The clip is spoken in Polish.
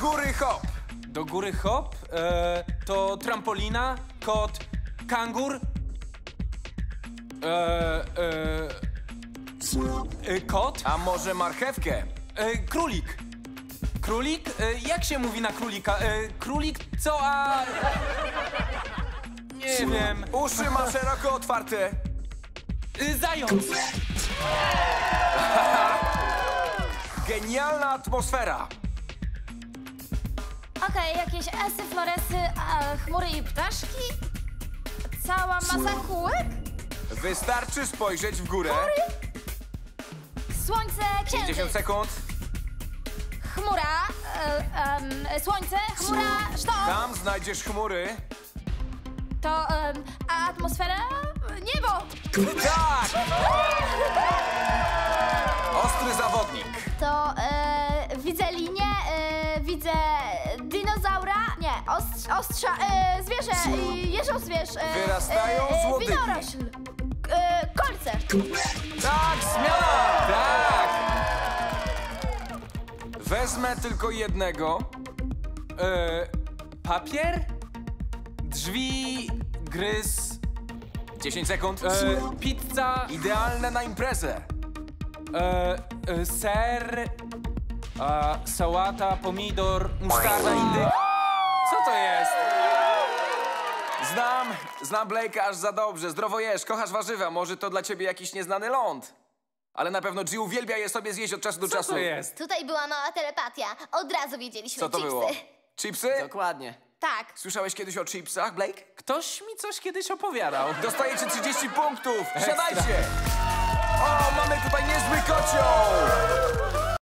góry hop. Do góry hop, e, to trampolina, kot, kangur, e, e, e, kot, A może marchewkę? e, królik. Królik? E, jak się mówi na królika? E, królik co, a... Nie wiem. Uszy ma szeroko otwarte. E, zając. Genialna atmosfera. Okej, jakieś esy, floresy, a, chmury i ptaszki? Cała masa kółek? Wystarczy spojrzeć w górę. Słońce, 50 księżyc, sekund. chmura, e, em, słońce, chmura, sztorm, Tam znajdziesz chmury. to em, a atmosfera, niebo. Tak! Ostry zawodnik. To e, widzę linię, e, widzę ostrz, ostrza, e, zwierzę, e, jeżozwierz. E, Wyrastają z łodygi. Winorośl, e, kolce. Tak, zmiana! Tak. Wezmę tylko jednego. E, papier? Drzwi, gryz, 10 sekund. e, pizza, Idealne na imprezę. e, e, ser, e, sałata, pomidor, musztarda, indyk. Co to jest? Znam, znam Blake'a aż za dobrze. Zdrowo jesz, kochasz warzywa. Może to dla ciebie jakiś nieznany ląd. Ale na pewno G uwielbia je sobie zjeść od czasu do Co czasu. to jest? Tutaj była mała telepatia. Od razu wiedzieliśmy Co to chipsy. było? Chipsy? Dokładnie. Tak. Słyszałeś kiedyś o chipsach, Blake? Ktoś mi coś kiedyś opowiadał. Dostajecie 30 punktów! Siadajcie!